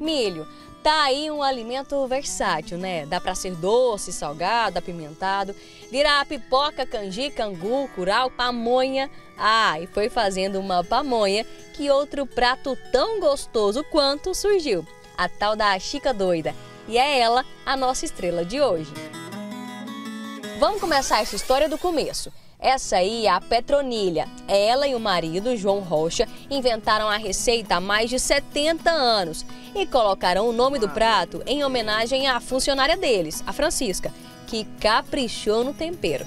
Milho. Tá aí um alimento versátil, né? Dá para ser doce, salgado, apimentado, virar pipoca, canjica, angu, curau, pamonha. Ah, e foi fazendo uma pamonha que outro prato tão gostoso quanto surgiu. A tal da Chica Doida. E é ela a nossa estrela de hoje. Vamos começar essa história do começo. Essa aí é a Petronilha. Ela e o marido, João Rocha, inventaram a receita há mais de 70 anos e colocaram o nome do prato em homenagem à funcionária deles, a Francisca, que caprichou no tempero.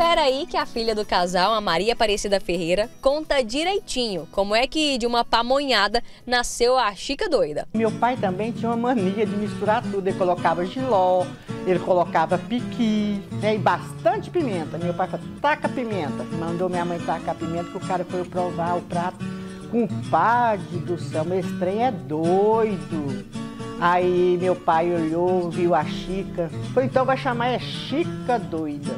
Espera aí que a filha do casal, a Maria Aparecida Ferreira, conta direitinho como é que de uma pamonhada nasceu a Chica Doida. Meu pai também tinha uma mania de misturar tudo. Ele colocava giló, ele colocava piqui né, e bastante pimenta. Meu pai falou, taca pimenta. Mandou minha mãe tacar pimenta que o cara foi provar o prato. Compadre do céu, meu trem é doido. Aí meu pai olhou, viu a Chica. Falei, então vai chamar é Chica Doida.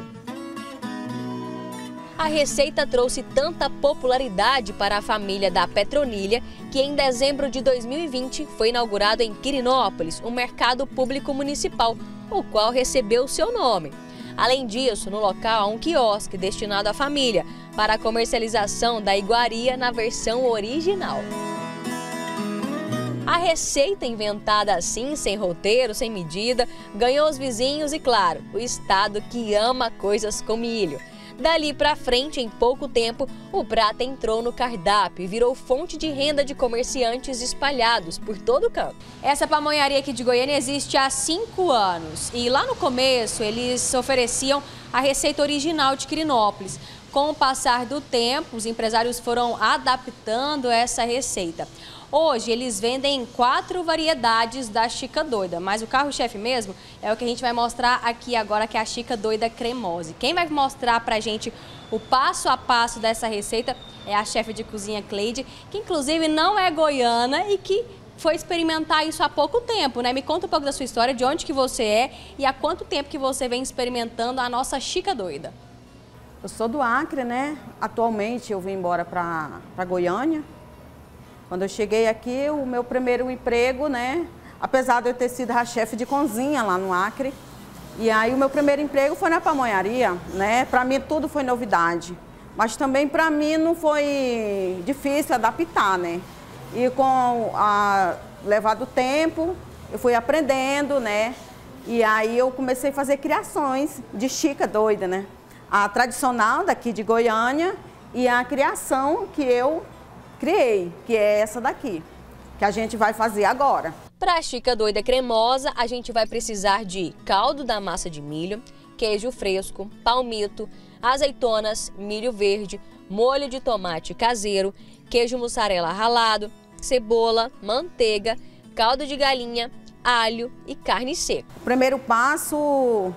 A receita trouxe tanta popularidade para a família da Petronilha que em dezembro de 2020 foi inaugurado em Quirinópolis um mercado público municipal, o qual recebeu seu nome. Além disso, no local há um quiosque destinado à família para a comercialização da iguaria na versão original. A receita inventada assim, sem roteiro, sem medida, ganhou os vizinhos e, claro, o estado que ama coisas com milho. Dali para frente, em pouco tempo, o prata entrou no cardápio e virou fonte de renda de comerciantes espalhados por todo o campo. Essa pamonharia aqui de Goiânia existe há cinco anos e lá no começo eles ofereciam a receita original de Quirinópolis. Com o passar do tempo, os empresários foram adaptando essa receita. Hoje eles vendem quatro variedades da Chica Doida, mas o carro-chefe mesmo é o que a gente vai mostrar aqui agora, que é a Chica Doida Cremose. Quem vai mostrar pra gente o passo a passo dessa receita é a chefe de cozinha Cleide, que inclusive não é goiana e que foi experimentar isso há pouco tempo, né? Me conta um pouco da sua história, de onde que você é e há quanto tempo que você vem experimentando a nossa Chica Doida. Eu sou do Acre, né? Atualmente eu vim embora para Goiânia, quando eu cheguei aqui, o meu primeiro emprego, né? Apesar de eu ter sido a chefe de cozinha lá no Acre, e aí o meu primeiro emprego foi na pamonharia, né? Para mim tudo foi novidade. Mas também para mim não foi difícil adaptar, né? E com a levar do tempo, eu fui aprendendo, né? E aí eu comecei a fazer criações de chica doida, né? A tradicional daqui de Goiânia e a criação que eu criei, que é essa daqui, que a gente vai fazer agora. Para a chica doida cremosa, a gente vai precisar de caldo da massa de milho, queijo fresco, palmito, azeitonas, milho verde, molho de tomate caseiro, queijo mussarela ralado, cebola, manteiga, caldo de galinha, alho e carne seca. O primeiro passo,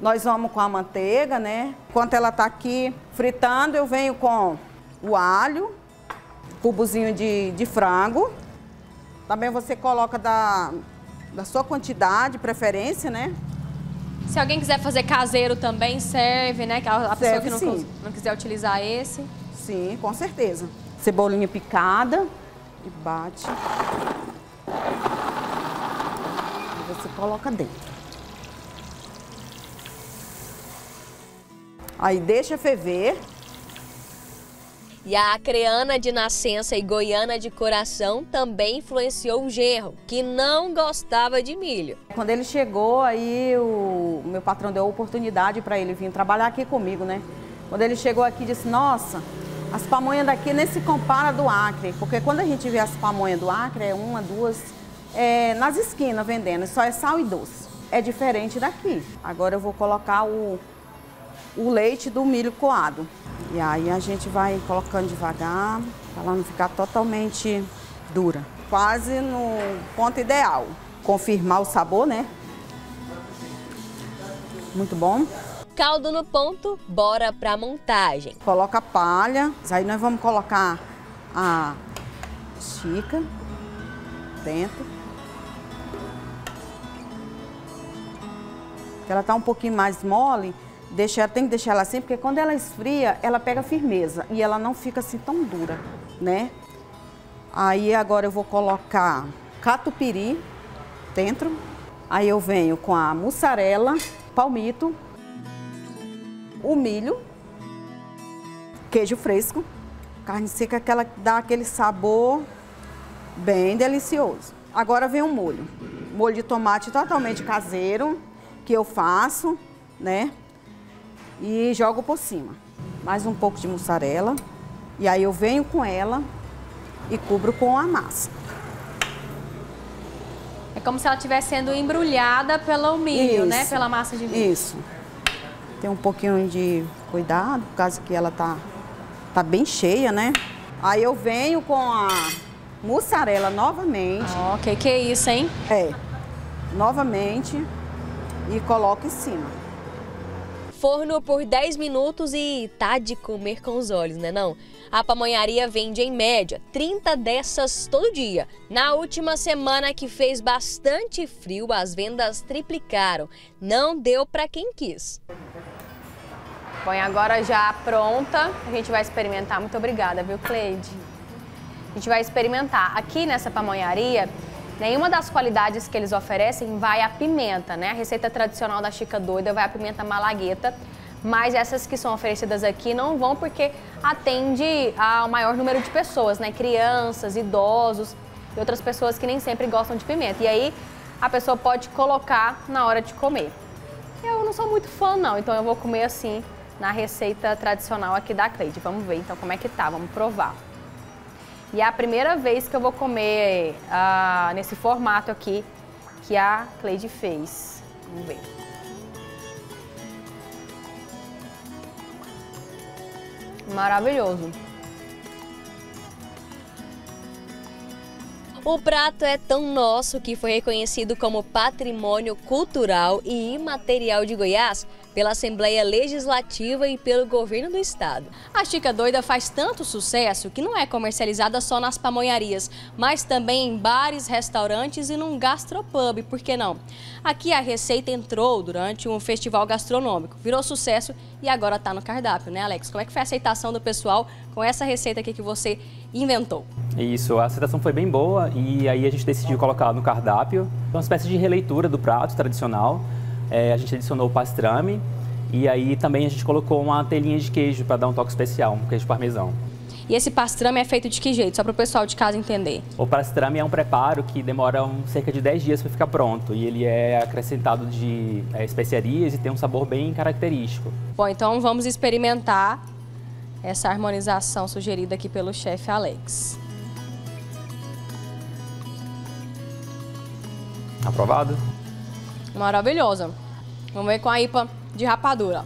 nós vamos com a manteiga, né? Enquanto ela está aqui fritando, eu venho com o alho, cubozinho de, de frango. Também você coloca da, da sua quantidade, preferência, né? Se alguém quiser fazer caseiro também serve, né? A, a serve, pessoa que não, não, quiser utilizar esse. Sim, com certeza. Cebolinha picada e bate. E você coloca dentro. Aí deixa ferver. E a acreana de nascença e goiana de coração também influenciou o genro, que não gostava de milho. Quando ele chegou, aí o meu patrão deu a oportunidade para ele vir trabalhar aqui comigo, né? Quando ele chegou aqui, disse, nossa, as pamonhas daqui nem se compara do Acre, porque quando a gente vê as pamonhas do Acre, é uma, duas, é, nas esquinas vendendo, só é sal e doce. É diferente daqui. Agora eu vou colocar o, o leite do milho coado. E aí a gente vai colocando devagar, para ela não ficar totalmente dura. Quase no ponto ideal. Confirmar o sabor, né? Muito bom. Caldo no ponto, bora pra montagem. Coloca a palha, aí nós vamos colocar a chica dentro. Ela tá um pouquinho mais mole, Deixa, tem que deixar ela assim, porque quando ela esfria, ela pega firmeza e ela não fica assim tão dura, né? Aí agora eu vou colocar catupiry dentro. Aí eu venho com a mussarela, palmito, o milho, queijo fresco, carne seca que ela dá aquele sabor bem delicioso. Agora vem o molho. Molho de tomate totalmente caseiro, que eu faço, né? E jogo por cima. Mais um pouco de mussarela. E aí eu venho com ela e cubro com a massa. É como se ela estivesse sendo embrulhada pelo milho, né? Isso. Pela massa de milho. Isso. Tem um pouquinho de cuidado, por causa que ela tá, tá bem cheia, né? Aí eu venho com a mussarela novamente. Que que é isso, hein? É, novamente e coloco em cima. Forno por 10 minutos e tá de comer com os olhos, né não? A pamonharia vende em média 30 dessas todo dia. Na última semana que fez bastante frio, as vendas triplicaram. Não deu para quem quis. Bom, e agora já pronta, a gente vai experimentar. Muito obrigada, viu, Cleide? A gente vai experimentar. Aqui nessa pamonharia, nenhuma das qualidades que eles oferecem vai a pimenta, né? A receita tradicional da Chica Doida vai a pimenta malagueta, mas essas que são oferecidas aqui não vão porque atende ao maior número de pessoas, né? Crianças, idosos e outras pessoas que nem sempre gostam de pimenta. E aí a pessoa pode colocar na hora de comer. Eu não sou muito fã não, então eu vou comer assim na receita tradicional aqui da Cleide. Vamos ver então como é que tá, vamos provar. E é a primeira vez que eu vou comer ah, nesse formato aqui que a Cleide fez. Vamos ver. Maravilhoso. O prato é tão nosso que foi reconhecido como Patrimônio Cultural e Imaterial de Goiás pela Assembleia Legislativa e pelo Governo do Estado. A Chica Doida faz tanto sucesso que não é comercializada só nas pamonharias, mas também em bares, restaurantes e num gastropub, por que não? Aqui a receita entrou durante um festival gastronômico, virou sucesso e agora está no cardápio, né Alex? Como é que foi a aceitação do pessoal com essa receita aqui que você inventou? Isso, a aceitação foi bem boa e aí a gente decidiu colocar no cardápio uma espécie de releitura do prato tradicional. É, a gente adicionou o pastrame e aí também a gente colocou uma telinha de queijo para dar um toque especial, um queijo parmesão. E esse pastrame é feito de que jeito? Só para o pessoal de casa entender. O pastrame é um preparo que demora um, cerca de 10 dias para ficar pronto e ele é acrescentado de é, especiarias e tem um sabor bem característico. Bom, então vamos experimentar essa harmonização sugerida aqui pelo chefe Alex. Aprovado? Maravilhosa. Vamos ver com a IPA de rapadura.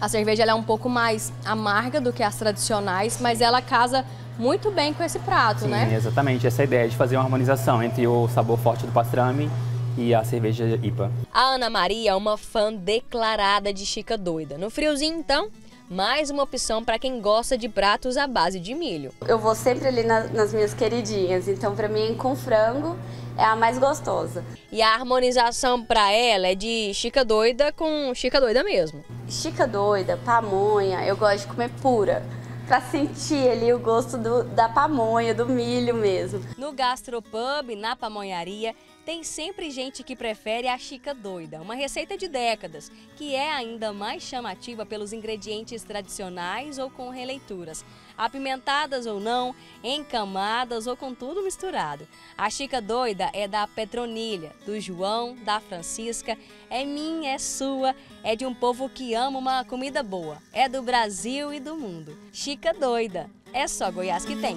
A cerveja é um pouco mais amarga do que as tradicionais, mas ela casa muito bem com esse prato, Sim, né? exatamente. Essa é ideia de fazer uma harmonização entre o sabor forte do pastrame e a cerveja IPA. A Ana Maria é uma fã declarada de Chica Doida. No friozinho, então, mais uma opção para quem gosta de pratos à base de milho. Eu vou sempre ali na- nas minhas queridinhas, então para mim com frango é a mais gostosa. E a harmonização para ela é de Chica Doida com Chica Doida mesmo. Chica doida, pamonha, eu gosto de comer pura, para sentir ali o gosto do- da pamonha, do milho mesmo. No gastropub, na pamonharia, tem sempre gente que prefere a Chica Doida, uma receita de décadas, que é ainda mais chamativa pelos ingredientes tradicionais ou com releituras, apimentadas ou não, encamadas ou com tudo misturado. A Chica Doida é da Petronilha, do João, da Francisca, é minha, é sua, é de um povo que ama uma comida boa, é do Brasil e do mundo. Chica Doida, é só Goiás que tem.